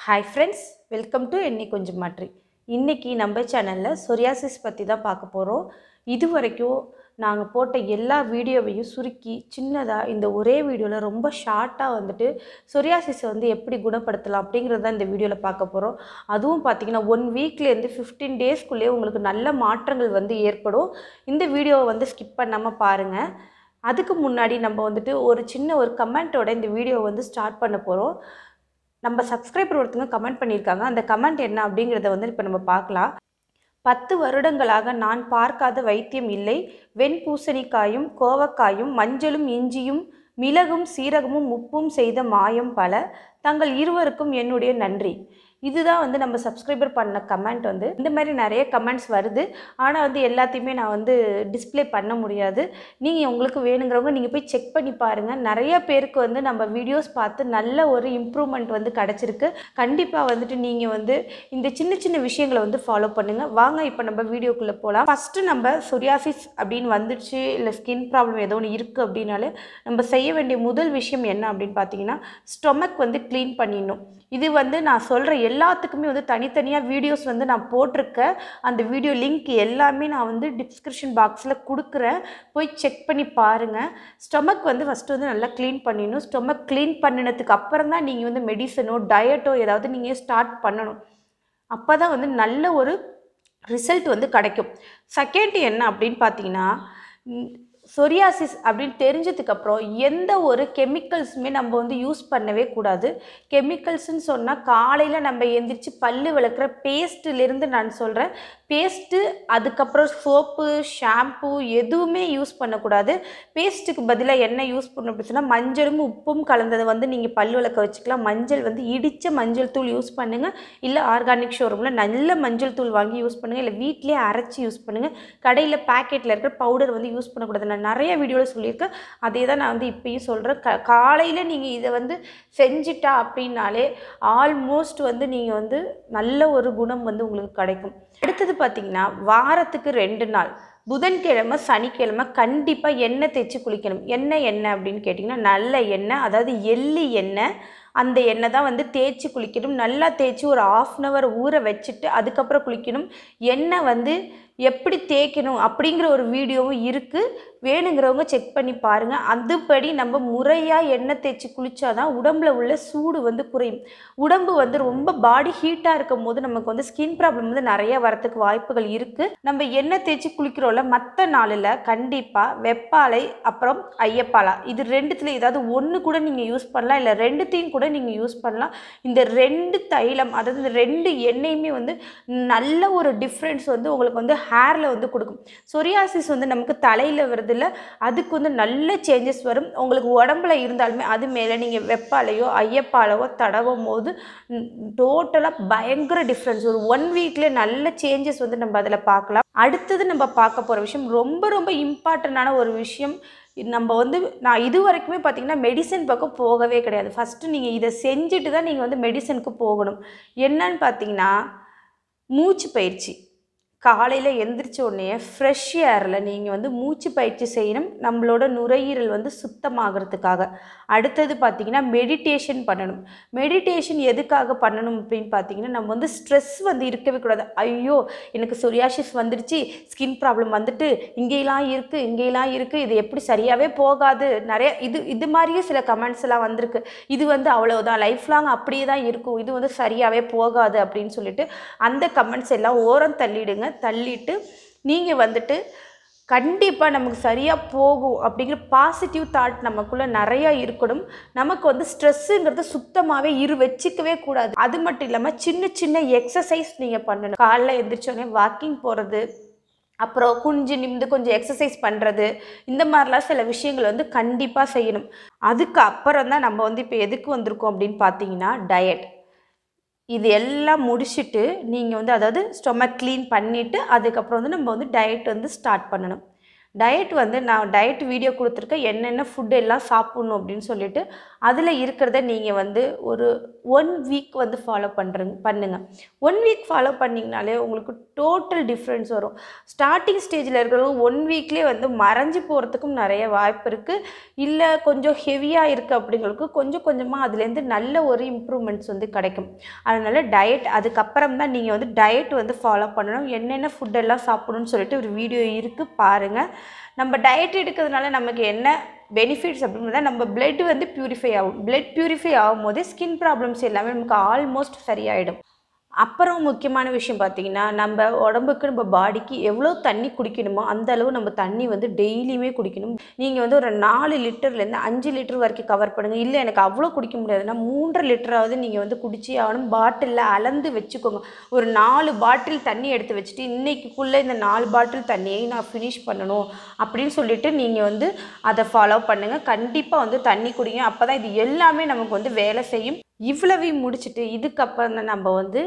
Hi friends welcome to என்னை கொஞ்சம் மாற்றி இன்றைக்கி நம்ம சேனலில் சொரியாசிஸ் பற்றி தான் பார்க்க போகிறோம் இது வரைக்கும் நாங்கள் போட்ட எல்லா வீடியோவையும் சுருக்கி சின்னதாக இந்த ஒரே வீடியோவில் ரொம்ப ஷார்ட்டாக வந்துட்டு சொரியாசிஸை வந்து எப்படி குணப்படுத்தலாம் அப்படிங்கிறது தான் இந்த வீடியோவில் பார்க்க போகிறோம் அதுவும் பார்த்தீங்கன்னா ஒன் வீக்லேருந்து ஃபிஃப்டீன் டேஸ்க்குள்ளேயே உங்களுக்கு நல்ல மாற்றங்கள் வந்து ஏற்படும். இந்த வீடியோவை வந்து ஸ்கிப் பண்ணாமல் பாருங்கள் அதுக்கு முன்னாடி நம்ம வந்துட்டு ஒரு சின்ன ஒரு கமெண்ட்டோட இந்த வீடியோவை வந்து ஸ்டார்ட் பண்ண போகிறோம் நம்ம சப்ஸ்கிரைபர் ஒருத்தவங்க கமெண்ட் பண்ணியிருக்காங்க. அந்த கமெண்ட் என்ன அப்படிங்கிறத வந்து இப்போ நம்ம பார்க்கலாம். பத்து வருடங்களாக நான் பார்க்காத வைத்தியம் இல்லை. வெண் பூசணிக்காயும் கோவக்காயும் மஞ்சளும் இஞ்சியும் மிளகும் சீரகமும் உப்பும் செய்த மாயம் பல. தங்கள் இருவருக்கும் என்னுடைய நன்றி. இதுதான் வந்து நம்ம சப்ஸ்கிரைபர் பண்ண கமெண்ட் வந்து. இந்த மாதிரி நிறைய கமெண்ட்ஸ் வருது. ஆனால் வந்து எல்லாத்தையுமே நான் வந்து டிஸ்ப்ளே பண்ண முடியாது. நீங்கள் உங்களுக்கு வேணுங்கிறவங்க நீங்கள் போய் செக் பண்ணி பாருங்கள் நிறைய பேருக்கு வந்து நம்ம வீடியோஸ் பார்த்து நல்ல ஒரு இம்ப்ரூவ்மெண்ட் வந்து கிடச்சிருக்கு. கண்டிப்பாக வந்துட்டு நீங்கள் வந்து இந்த சின்ன சின்ன விஷயங்களை வந்து ஃபாலோ பண்ணுங்கள் வாங்க இப்போ நம்ம வீடியோக்குள்ளே போகலாம் ஃபஸ்ட்டு நம்ம சொரியாசிஸ் அப்படின்னு வந்துடுச்சு. இல்லை ஸ்கின் ப்ராப்ளம் ஏதோ ஒன்று இருக்குது அப்படின்னாலே நம்ம செய்ய வேண்டிய முதல் விஷயம் என்ன அப்படின்னு பார்த்தீங்கன்னா ஸ்டொமக் வந்து க்ளீன் பண்ணிடணும். இது வந்து நான் சொல்கிற எல்லாத்துக்குமே வந்து தனித்தனியாக வீடியோஸ் வந்து நான் போட்டிருக்கேன். அந்த வீடியோ லிங்க் எல்லாமே நான் வந்து டிஸ்கிரிப்ஷன் பாக்ஸில் கொடுக்குறேன். போய் செக் பண்ணி பாருங்கள் ஸ்டொமக் வந்து ஃபஸ்ட்டு வந்து நல்லா க்ளீன் பண்ணிடணும். ஸ்டொமக் க்ளீன் பண்ணினதுக்கு அப்புறம் தான் நீங்கள் வந்து மெடிசனோ டயட்டோ ஏதாவது நீங்கள் ஸ்டார்ட் பண்ணணும். அப்போ தான் வந்து நல்ல ஒரு ரிசல்ட் வந்து கிடைக்கும். செகண்ட் என்ன அப்படின்னு பார்த்தீங்கன்னா சொரியாசிஸ் அப்படின்னு தெரிஞ்சதுக்கப்புறம் எந்த ஒரு கெமிக்கல்ஸுமே நம்ம வந்து யூஸ் பண்ணவே கூடாது. கெமிக்கல்ஸ்னு சொன்னால் காலையில் நம்ம எந்திரிச்சு பல் விளக்குற பேஸ்ட்டுலேருந்து நான் சொல்கிறேன் பேஸ்ட்டு அதுக்கப்புறம் சோப்பு ஷாம்பு எதுவுமே யூஸ் பண்ணக்கூடாது. பேஸ்ட்டுக்கு பதிலாக என்ன யூஸ் பண்ணணும் அப்படின்னு சொன்னால் மஞ்சளும் உப்பும் கலந்ததை வந்து நீங்கள் பல் விளக்க வச்சுக்கலாம். மஞ்சள் வந்து இடித்த மஞ்சள் தூள் யூஸ் பண்ணுங்கள் இல்லை ஆர்கானிக் ஷோரூமில் நல்ல மஞ்சள் தூள் வாங்கி யூஸ் பண்ணுங்கள் இல்லை வீட்டிலே அரைச்சி யூஸ் பண்ணுங்கள் கடையில் பேக்கெட்டில் இருக்கிற பவுடர் வந்து யூஸ் பண்ணக்கூடாது. நான் நிறைய வீடியோவில் சொல்லியிருக்கேன். அதே தான் நான் வந்து இப்பயும் சொல்கிறேன் க காலையில் நீங்கள் இதை வந்து செஞ்சிட்டா அப்படின்னாலே ஆல்மோஸ்ட் வந்து நீங்கள் வந்து நல்ல ஒரு குணம் வந்து உங்களுக்கு கிடைக்கும். அடுத்தது பார்த்திங்கன்னா வாரத்துக்கு ரெண்டு நாள் புதன்கிழமை சனிக்கிழமை கண்டிப்பாக எண்ணெய் தேய்ச்சி குளிக்கணும். எண்ணெய் எண்ணெய் அப்படின்னு கேட்டிங்கன்னா நல்ல எண்ணெய் அதாவது எள்ளி எண்ணெய். அந்த எண்ணெய் தான் வந்து தேய்ச்சி குளிக்கணும். நல்லா தேய்ச்சி ஒரு ஆஃப் அன் ஹவர் ஊற வச்சுட்டு அதுக்கப்புறம் குளிக்கணும். எண்ணெய் வந்து எப்படி தேய்க்கணும் அப்படிங்கிற ஒரு வீடியோவும் இருக்குது வேணுங்கிறவங்க செக் பண்ணி பாருங்கள் அதுபடி நம்ம முறையாக எண்ணெய் தேய்ச்சி குளித்தாதான் உடம்புல உள்ள சூடு வந்து குறையும். உடம்பு வந்து ரொம்ப பாடி ஹீட்டாக இருக்கும் போது நமக்கு வந்து ஸ்கின் ப்ராப்ளம் வந்து நிறைய வரத்துக்கு வாய்ப்புகள் இருக்குது நம்ம எண்ணெய் தேய்ச்சி குளிக்கிறோம்ல மற்ற நாளில் கண்டிப்பாக வெப்பாலை அப்புறம் ஐயப்பாலா. இது ரெண்டுத்தில் ஏதாவது ஒன்று கூட நீங்கள் யூஸ் பண்ணலாம். இல்லை ரெண்டுத்தையும் கூட நீங்கள் யூஸ் பண்ணலாம். இந்த ரெண்டு தைலம் அதாவது இந்த ரெண்டு எண்ணெயுமே வந்து நல்ல ஒரு டிஃப்ரென்ஸ் வந்து உங்களுக்கு வந்து ஹேரில் வந்து கொடுக்கும். சொரியாசிஸ் வந்து நமக்கு தலையில் வருதில்ல அதுக்கு வந்து நல்ல சேஞ்சஸ் வரும். உங்களுக்கு உடம்புல இருந்தாலுமே அது மேலே நீங்கள் வெப்பாலையோ ஐயப்பாலையோ தடவும் போது டோட்டலாக பயங்கர டிஃப்ரென்ஸ் ஒரு ஒன் வீக்லேயே நல்ல சேஞ்சஸ் வந்து நம்ம அதில் பார்க்கலாம். அடுத்தது நம்ம பார்க்க போகிற விஷயம் ரொம்ப ரொம்ப இம்பார்ட்டண்ட்டான ஒரு விஷயம். நம்ம வந்து நான் இது வரைக்குமே பார்த்தீங்கன்னா மெடிசன் பக்கம் போகவே கிடையாது. ஃபஸ்ட்டு நீங்கள் இதை செஞ்சுட்டு தான் நீங்கள் வந்து மெடிசனுக்கு போகணும். என்னன்னு பார்த்தீங்கன்னா மூச்சு பயிற்சி. காலையில் எந்திரிச்ச உடனே ஃப்ரெஷ் ஏரில் நீங்கள் வந்து மூச்சு பயிற்சி செய்யணும். நம்மளோட நுரையீரல் வந்து சுத்தமாகறதுக்காக. அடுத்தது பார்த்திங்கன்னா மெடிடேஷன் பண்ணணும். மெடிடேஷன் எதுக்காக பண்ணணும் அப்படின்னு பார்த்தீங்கன்னா நம்ம வந்து ஸ்ட்ரெஸ் வந்து இருக்கவே கூடாது. ஐயோ எனக்கு சொரியாசிஸ் வந்துடுச்சு ஸ்கின் ப்ராப்ளம் வந்துட்டு இங்கேயெல்லாம் இருக்குது இங்கேயெல்லாம் இருக்குது இது எப்படி சரியாகவே போகாது. நிறைய இது இது மாதிரியே சில கமெண்ட்ஸ் எல்லாம் வந்திருக்கு. இது வந்து அவ்வளோதான் லைஃப் லாங் அப்படியே தான் இருக்கும். இது வந்து சரியாகவே போகாது அப்படின்னு சொல்லிட்டு அந்த கமெண்ட்ஸ் எல்லாம் ஓரம் தள்ளிடுங்க. தள்ளிட்டு நீங்கள் வந்துட்டு கண்டிப்பாக நமக்கு சரியாக போகும் அப்படிங்கிற பாசிட்டிவ் தாட் நமக்குள்ளே நிறையா இருக்கணும். நமக்கு வந்து ஸ்ட்ரெஸ்ஸுங்கிறது சுத்தமாகவே இரு வச்சுக்கவே கூடாது. அது மட்டும் இல்லாமல் சின்ன சின்ன எக்ஸசைஸ் நீங்கள் பண்ணணும். காலைல எழுந்திரிச்சோடனே வாக்கிங் போகிறது அப்புறம் குஞ்சு நிமிந்து கொஞ்சம் எக்ஸசைஸ் பண்ணுறது இந்த மாதிரிலாம் சில விஷயங்கள் வந்து கண்டிப்பாக செய்யணும். அதுக்கு அப்புறம் தான் நம்ம வந்து இப்போ எதுக்கு வந்திருக்கோம் அப்படின்னு பார்த்தீங்கன்னா டயட் இது எல்லாம் முடிச்சுட்டு நீங்கள் வந்து அதாவது ஸ்டொமக் க்ளீன் பண்ணிவிட்டு அதுக்கப்புறம் வந்து நம்ம வந்து டயட் வந்து ஸ்டார்ட் பண்ணணும். டயட் வந்து நான் டயட் வீடியோ கொடுத்துருக்கேன் என்னென்ன ஃபுட் எல்லாம் சாப்பிட்ணும் அப்படின்னு சொல்லிட்டு அதில் இருக்கிறத நீங்கள் வந்து ஒரு ஒன் வீக் வந்து ஃபாலோ பண்ணுறங்க பண்ணுங்கள் ஒன் வீக் ஃபாலோ பண்ணிங்கனாலே உங்களுக்கு டோட்டல் டிஃப்ரென்ஸ் வரும். ஸ்டார்டிங் ஸ்டேஜில் இருக்கிறவங்க ஒன் வீக்லேயே வந்து மறைஞ்சு போகிறதுக்கும் நிறைய வாய்ப்பு இருக்குது இல்லை கொஞ்சம் ஹெவியாக இருக்குது அப்படிங்களுக்கு கொஞ்சம் கொஞ்சமாக அதுலேருந்து நல்ல ஒரு இம்ப்ரூவ்மெண்ட்ஸ் வந்து கிடைக்கும். அதனால் டயட் அதுக்கப்புறம் தான் நீங்கள் வந்து டயட் வந்து ஃபாலோ பண்ணணும். என்னென்ன ஃபுட்டெல்லாம் சாப்பிடணும்னு சொல்லிட்டு ஒரு வீடியோ இருக்குது பாருங்கள் நம்ம டயட் எடுக்கிறதுனால நமக்கு என்ன பெனிஃபிட்ஸ் அப்படின்றத நம்ம பிளட் வந்து பியூரிஃபை ஆகும். பிளட் பியூரிஃபை ஆகும் போது ஸ்கின் ப்ராப்ளம்ஸ் எல்லாமே நமக்கு ஆல்மோஸ்ட் சரியாயிடும். அப்புறம் முக்கியமான விஷயம் பார்த்தீங்கன்னா நம்ம உடம்புக்கு நம்ம பாடிக்கு எவ்வளோ தண்ணி குடிக்கணுமோ அந்த அளவு நம்ம தண்ணி வந்து டெய்லியுமே குடிக்கணும். நீங்கள் வந்து ஒரு நாலு லிட்டர்லேருந்து அஞ்சு லிட்டர் வரைக்கும் கவர் பண்ணுங்கள் இல்லை எனக்கு அவ்வளோ குடிக்க முடியாதுன்னா மூன்றரை லிட்டராவது நீங்கள் வந்து குடிச்சி ஆகணும். பாட்டிலில் அளந்து வச்சுக்கோங்க. ஒரு நாலு பாட்டில் தண்ணி எடுத்து வச்சுட்டு இன்றைக்குள்ளே இந்த நாலு பாட்டில் தண்ணியை நான் ஃபினிஷ் பண்ணணும் அப்படின்னு சொல்லிட்டு நீங்கள் வந்து அதை ஃபாலோ பண்ணுங்கள் கண்டிப்பாக வந்து தண்ணி குடிங்க. அப்போ தான் இது எல்லாமே நமக்கு வந்து வேலை செய்யும். இவ்வளவையும் முடிச்சுட்டு இதுக்கப்புறம் தான் நம்ம வந்து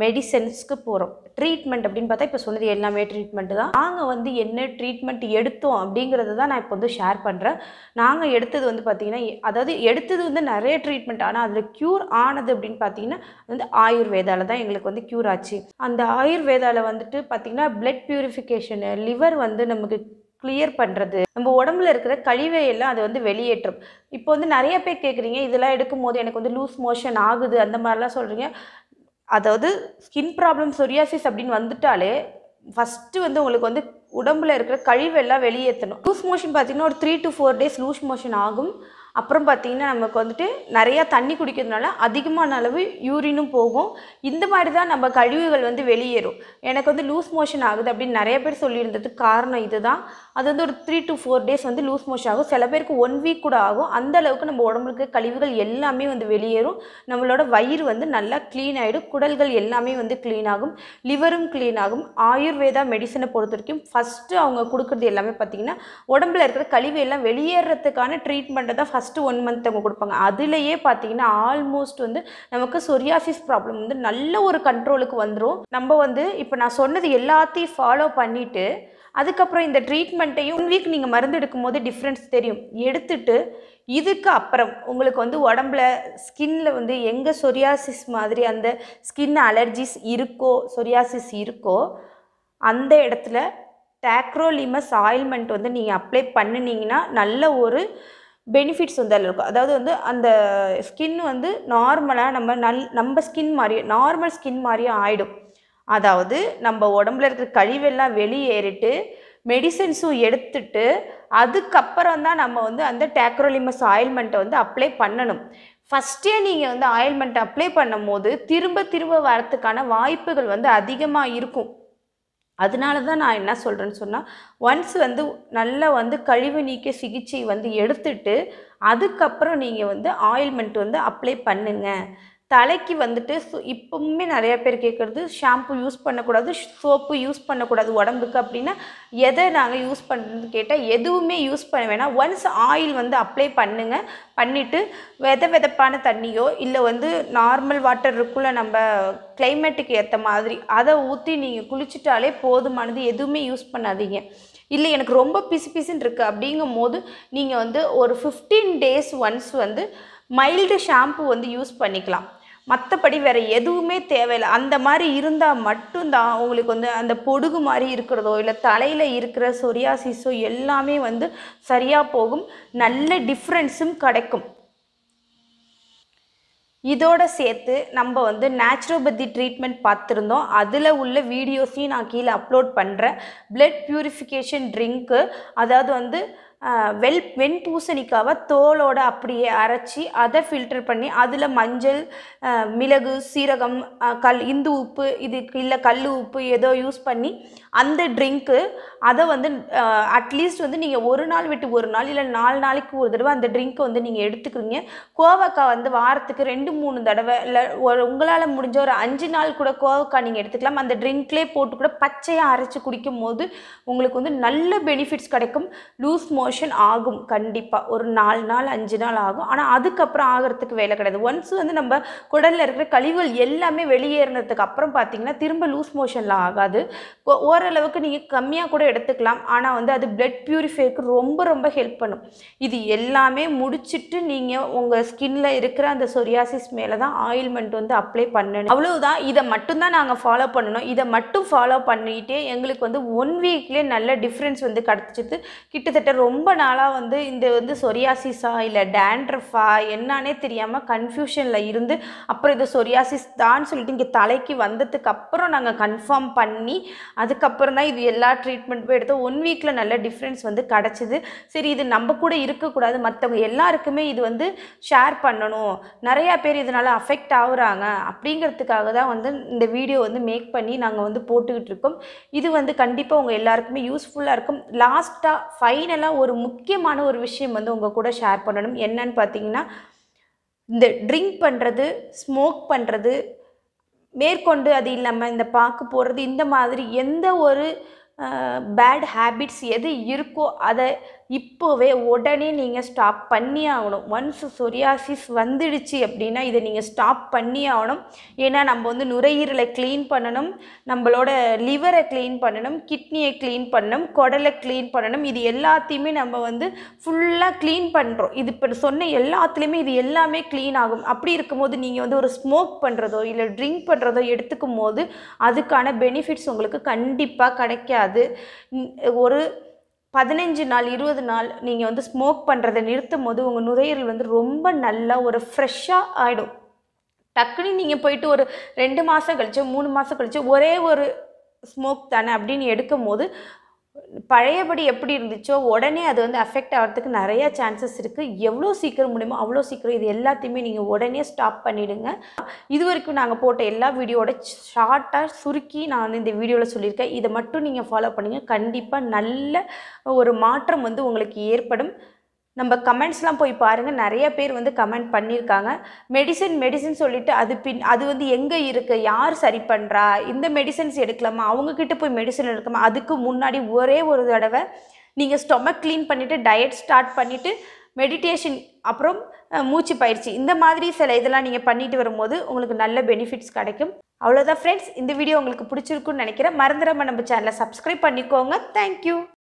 மெடிசன்ஸ்க்கு போகிறோம் ட்ரீட்மெண்ட் அப்படின்னு பார்த்தா இப்போ சொன்னது எல்லாமே ட்ரீட்மெண்ட்டு தான். நாங்கள் வந்து என்ன ட்ரீட்மெண்ட் எடுத்தோம் அப்படிங்கிறது தான் நான் இப்போ வந்து ஷேர் பண்ணுறேன் நாங்கள் எடுத்தது வந்து பார்த்திங்கன்னா அதாவது எடுத்தது வந்து நிறைய ட்ரீட்மெண்ட் ஆனால் அதில் க்யூர் ஆனது அப்படின்னு பார்த்தீங்கன்னா வந்து ஆயுர்வேதாவில் தான் எங்களுக்கு வந்து க்யூர் ஆச்சு. அந்த ஆயுர்வேதாவில் வந்துட்டு பார்த்திங்கன்னா பிளட் ப்யூரிஃபிகேஷனு லிவர் வந்து நமக்கு கிளியர் பண்ணுறது நம்ம உடம்புல இருக்கிற கழிவை எல்லாம் அது வந்து வெளியேற்றும். இப்போ வந்து நிறைய பேர் கேட்குறீங்க இதெல்லாம் எடுக்கும் போது எனக்கு வந்து லூஸ் மோஷன் ஆகுது. அந்த மாதிரிலாம் சொல்கிறீங்க அதாவது ஸ்கின் ப்ராப்ளம் சொரியாசிஸ் அப்படின்னு வந்துட்டாலே ஃபஸ்ட்டு வந்து உங்களுக்கு வந்து உடம்புல இருக்கிற கழிவெல்லாம் வெளியேற்றணும். லூஸ் மோஷன் பார்த்தீங்கன்னா ஒரு three to four days loose motion ஆகும். அப்புறம் பார்த்திங்கன்னா நமக்கு வந்துட்டு நிறையா தண்ணி குடிக்கிறதுனால அதிகமான அளவு யூரினும் போகும். இந்த மாதிரி தான் நம்ம கழிவுகள் வந்து வெளியேறும். எனக்கு வந்து லூஸ் மோஷன் ஆகுது அப்படின்னு நிறைய பேர் சொல்லியிருந்ததுக்கு காரணம் இதுதான். அது வந்து ஒரு த்ரீ டு ஃபோர் டேஸ் வந்து லூஸ் மோஷன் ஆகும். சில பேருக்கு ஒன் வீக் கூட ஆகும். அந்த அளவுக்கு நம்ம உடம்புக்கு கழிவுகள் எல்லாமே வந்து வெளியேறும். நம்மளோட வயிறு வந்து நல்லா க்ளீன் ஆகிடும் குடல்கள் எல்லாமே வந்து க்ளீன் ஆகும். லிவரும் க்ளீன் ஆகும். ஆயுர்வேதா மெடிசனை பொறுத்த வரைக்கும் ஃபஸ்ட்டு அவங்க கொடுக்குறது எல்லாமே பார்த்திங்கன்னா உடம்புல இருக்கிற கழிவு எல்லாம் வெளியேறதுக்கான ட்ரீட்மெண்ட்டை தான் ஃபஸ்ட் ஃபஸ்ட்டு ஒன் மந்த் அவங்க கொடுப்பாங்க. அதுலேயே பார்த்தீங்கன்னா ஆல்மோஸ்ட் வந்து நமக்கு சொரியாசிஸ் ப்ராப்ளம் வந்து நல்ல ஒரு கண்ட்ரோலுக்கு வந்துடும் நம்ம வந்து இப்போ நான் சொன்னது எல்லாத்தையும் ஃபாலோ பண்ணிவிட்டு அதுக்கப்புறம் இந்த ட்ரீட்மெண்ட்டையும் ஒன் வீக் நீங்கள் மருந்து எடுக்கும்போது டிஃப்ரென்ஸ் தெரியும். எடுத்துட்டு இதுக்கு அப்புறம் உங்களுக்கு வந்து உடம்புல ஸ்கின்ல வந்து எங்கே சொரியாசிஸ் மாதிரி அந்த ஸ்கின் அலர்ஜிஸ் இருக்கோ சொரியாசிஸ் இருக்கோ அந்த இடத்துல டேக்ரோலிமஸ் ஆயில்மெண்ட் வந்து நீங்கள் அப்ளை பண்ணினீங்கன்னா நல்ல ஒரு பெனிஃபிட்ஸ் வந்து அதில் இருக்கும். அதாவது வந்து அந்த ஸ்கின் வந்து நார்மலாக நம்ம நல் நம்ம ஸ்கின் மாதிரியே நார்மல் ஸ்கின் மாதிரியே ஆகிடும் அதாவது நம்ம உடம்புல இருக்கிற கழிவெல்லாம் வெளியேறிட்டு மெடிசன்ஸும் எடுத்துட்டு அதுக்கப்புறம் தான் நம்ம வந்து அந்த டேக்ரோலிமஸ் ஆயில்மெண்ட்டை வந்து அப்ளை பண்ணணும். ஃபஸ்ட்டே நீங்கள் வந்து ஆயில்மெண்ட் அப்ளை பண்ணும் போது திரும்ப திரும்ப வரத்துக்கான வாய்ப்புகள் வந்து அதிகமாக இருக்கும். அதனால தான் நான் என்ன சொல்கிறேன்னு சொன்னால் ஒன்ஸ் வந்து நல்லா வந்து கழிவு நீக்க சிகிச்சை வந்து எடுத்துட்டு அதுக்கப்புறம் நீங்கள் வந்து ஆயில்மெண்ட் வந்து அப்ளை பண்ணுங்கள் தலைக்கு வந்துட்டு சு- இப்பவுமே நிறைய பேர் கேட்குறது ஷாம்பு யூஸ் பண்ணக்கூடாது சோப்பு யூஸ் பண்ணக்கூடாது உடம்புக்கு அப்படின்னா எதை நாங்கள் யூஸ் பண்ணுறதுன்னு கேட்டால் எதுவுமே யூஸ் பண்ண வேணாம். ஒன்ஸ் ஆயில் வந்து அப்ளை பண்ணுங்கள் பண்ணிவிட்டு வெத வெதப்பான தண்ணியோ இல்லை வந்து நார்மல் வாட்டர் இருக்குள்ள நம்ம கிளைமேட்டுக்கு ஏற்ற மாதிரி அதை ஊற்றி நீங்கள் குளிச்சிட்டாலே போதுமானது எதுவுமே யூஸ் பண்ணாதீங்க. இல்லை எனக்கு ரொம்ப பிசு பிசுன்னு இருக்குது அப்படிங்கும் போது நீங்கள் வந்து ஒரு ஃபிஃப்டீன் டேஸ் ஒன்ஸ் வந்து மைல்டு ஷாம்பு வந்து யூஸ் பண்ணிக்கலாம். மற்றபடி வேறு எதுவுமே தேவையில்லை. அந்த மாதிரி இருந்தால் மட்டும்தான் உங்களுக்கு வந்து அந்த பொடுகு மாதிரி இருக்கிறதோ இல்லை தலையில் இருக்கிற சொரியாசிஸோ எல்லாமே வந்து சரியாக போகும். நல்ல டிஃப்ரென்ஸும் கிடைக்கும். இதோட சேர்த்து நம்ம வந்து நேச்சுரோபதி ட்ரீட்மெண்ட் பார்த்துருந்தோம். அதில் உள்ள வீடியோஸையும் நான் கீழே அப்லோட் பண்ணுறேன் பிளட் ப்யூரிஃபிகேஷன் ட்ரிங்க்கு அதாவது வந்து வெல் வெண்பூசணிக்காவை வெண் பூசணிக்காவை தோலோட அப்படியே அரைச்சி அதை ஃபில்டர் பண்ணி அதில் மஞ்சள் மிளகு சீரகம் கல் இந்து உப்பு இதுக்கு இல்லை கல் உப்பு ஏதோ யூஸ் பண்ணி அந்த ட்ரிங்க்கு அதை வந்து அட்லீஸ்ட் வந்து நீங்கள் ஒரு நாள் விட்டு ஒரு நாள் இல்லை நாலு நாளைக்கு ஒரு தடவை அந்த ட்ரிங்க்கை வந்து நீங்கள் எடுத்துக்கிறீங்க. கோவக்காய் வந்து வாரத்துக்கு ரெண்டு மூணு தடவை இல்லை ஒரு உங்களால் முடிஞ்ச ஒரு அஞ்சு நாள் கூட கோவக்காய் நீங்கள் எடுத்துக்கலாம். அந்த ட்ரிங்க்லேயே போட்டு கூட பச்சையாக அரைச்சி குடிக்கும் போது உங்களுக்கு வந்து நல்ல பெனிஃபிட்ஸ் கிடைக்கும். லூஸ் மோஷன் ஆகும் கண்டிப்பாக ஒரு நாலு நாள் அஞ்சு நாள் ஆகும். ஆனால் அதுக்கப்புறம் ஆகிறதுக்கு வேலை கிடையாது. ஒன்ஸ் வந்து நம்ம குடலில் இருக்கிற கழிவுகள் எல்லாமே வெளியேறினதுக்கு அப்புறம் பார்த்தீங்கன்னா திரும்ப லூஸ் மோஷனில் ஆகாது. ஓரளவுக்கு நீங்கள் கம்மியாக கூட எடுத்துக்கலாம். ஆனால் வந்து அது பிளட் பியூரிஃபைக்கு ரொம்ப ரொம்ப ஹெல்ப் பண்ணும். இது எல்லாமே முடிச்சுட்டு நீங்கள் உங்கள் ஸ்கின்ல இருக்கிற அந்த சொரியாசிஸ் மேலே தான் ஆயில்மெண்ட் வந்து அப்ளை பண்ணணும். அவ்வளவுதான். இதை மட்டும்தான் நாங்கள் ஃபாலோ பண்ணணும். இதை மட்டும் ஃபாலோ பண்ணிட்டே எங்களுக்கு வந்து ஒன் வீக்லேயே நல்ல டிஃப்ரென்ஸ் வந்து கிடச்சிது கிட்டத்தட்ட ரொம்ப ரொம்ப நாளாக வந்து இந்த வந்து சொரியாசிஸா இல்லை டேண்ட்ரஃபா என்னன்னே தெரியாமல் கன்ஃபியூஷனில் இருந்து அப்புறம் இது சொரியாசிஸ் தான் சொல்லிட்டு இங்கே தலைக்கு வந்ததுக்கு அப்புறம் நாங்கள் கன்ஃபார்ம் பண்ணி அதுக்கப்புறம் தான் இது எல்லா ட்ரீட்மெண்ட்டும் எடுத்து ஒன் வீக்கில் நல்ல டிஃப்ரென்ஸ் வந்து கிடச்சிது. சரி இது நம்ம கூட இருக்கக்கூடாது. மற்றவங்க எல்லாருக்குமே இது வந்து ஷேர் பண்ணணும். நிறையா பேர் இதனால் அஃபெக்ட் ஆகுறாங்க. அப்படிங்கிறதுக்காக தான் வந்து இந்த வீடியோ வந்து மேக் பண்ணி நாங்கள் வந்து போட்டுக்கிட்டு இருக்கோம். இது வந்து கண்டிப்பாக உங்கள் எல்லாருக்குமே யூஸ்ஃபுல்லாக இருக்கும். லாஸ்ட்டாக ஃபைனலாக ஒரு ஒரு முக்கியமான ஒரு விஷயம் வந்து உங்கள் கூட ஷேர் பண்ணணும். என்னன்னு பார்த்தீங்கன்னா இந்த ட்ரிங்க் பண்ணுறது ஸ்மோக் பண்ணுறது மேற்கொண்டு அது இல்லாமல் இந்த பார்க்க போடுறது இந்த மாதிரி எந்த ஒரு பேட் ஹேபிட்ஸ் எது இருக்கோ அதை இப்போவே உடனே நீங்கள் ஸ்டாப் பண்ணி ஆகணும். ஒன்ஸ் சொரியாசிஸ் வந்துடுச்சு அப்படின்னா இதை நீங்கள் ஸ்டாப் பண்ணி ஆகணும். ஏன்னா நம்ம வந்து நுரையீரலை க்ளீன் பண்ணணும். நம்மளோட லிவரை க்ளீன் பண்ணணும். கிட்னியை க்ளீன் பண்ணணும். குடலை க்ளீன் பண்ணணும். இது எல்லாத்தையுமே நம்ம வந்து ஃபுல்லாக க்ளீன் பண்ணுறோம் இது இப்போ சொன்ன எல்லாத்துலேயுமே இது எல்லாமே க்ளீன் ஆகும். அப்படி இருக்கும்போது நீங்கள் வந்து ஒரு ஸ்மோக் பண்ணுறதோ இல்லை ட்ரிங்க் பண்ணுறதோ எடுத்துக்கும் போது அதுக்கான பெனிஃபிட்ஸ் உங்களுக்கு கண்டிப்பாக கிடைக்காது. ஒரு பதினஞ்சு நாள் இருபது நாள் நீங்கள் வந்து ஸ்மோக் பண்ணுறதை நிறுத்தும் போது உங்கள் நுரையீரல் வந்து ரொம்ப நல்லா ஒரு ஃப்ரெஷ்ஷாக ஆகிடும் டக்குன்னு நீங்கள் போயிட்டு ஒரு ரெண்டு மாதம் கழிச்சு மூணு மாதம் கழிச்சு ஒரே ஒரு ஸ்மோக் தானே அப்படின்னு எடுக்கும் போது பழையபடி எப்படி இருந்துச்சோ உடனே அது வந்து அஃபெக்ட் ஆகிறதுக்கு நிறையா சான்சஸ் இருக்குது எவ்வளோ சீக்கிரம் முடியுமோ அவ்வளோ சீக்கிரம் இது எல்லாத்தையுமே நீங்கள் உடனே ஸ்டாப் பண்ணிவிடுங்க இது வரைக்கும் நாங்கள் போட்ட எல்லா வீடியோட ஷார்ட்டாக சுருக்கி நான் வந்து இந்த வீடியோவில் சொல்லியிருக்கேன். இதை மட்டும் நீங்கள் ஃபாலோ பண்ணுங்கள் கண்டிப்பாக நல்ல ஒரு மாற்றம் வந்து உங்களுக்கு ஏற்படும். நம்ம கமெண்ட்ஸ்லாம் போய் பாருங்கள் நிறைய பேர் வந்து கமெண்ட் பண்ணியிருக்காங்க. மெடிசன் மெடிசன் சொல்லிட்டு அது பின் அது வந்து எங்கே இருக்குது யார் சரி பண்ணுறா இந்த மெடிசன்ஸ் எடுக்கலாமா? அவங்கக்கிட்ட போய் மெடிசன் எடுக்கலாமா? அதுக்கு முன்னாடி ஒரே ஒரு தடவை நீங்கள் ஸ்டொமக் க்ளீன் பண்ணிவிட்டு டயட் ஸ்டார்ட் பண்ணிவிட்டு மெடிடேஷன் அப்புறம் மூச்சு பயிற்சி. இந்த மாதிரி சில இதெல்லாம் நீங்கள் பண்ணிட்டு வரும்போது உங்களுக்கு நல்ல பெனிஃபிட்ஸ் கிடைக்கும். அவ்வளோதான் ஃப்ரெண்ட்ஸ் இந்த வீடியோ உங்களுக்கு பிடிச்சிருக்குன்னு நினைக்கிறேன். மறந்துடாமல் நம்ம சேனலை சப்ஸ்கிரைப் பண்ணிக்கோங்க. தேங்க்யூ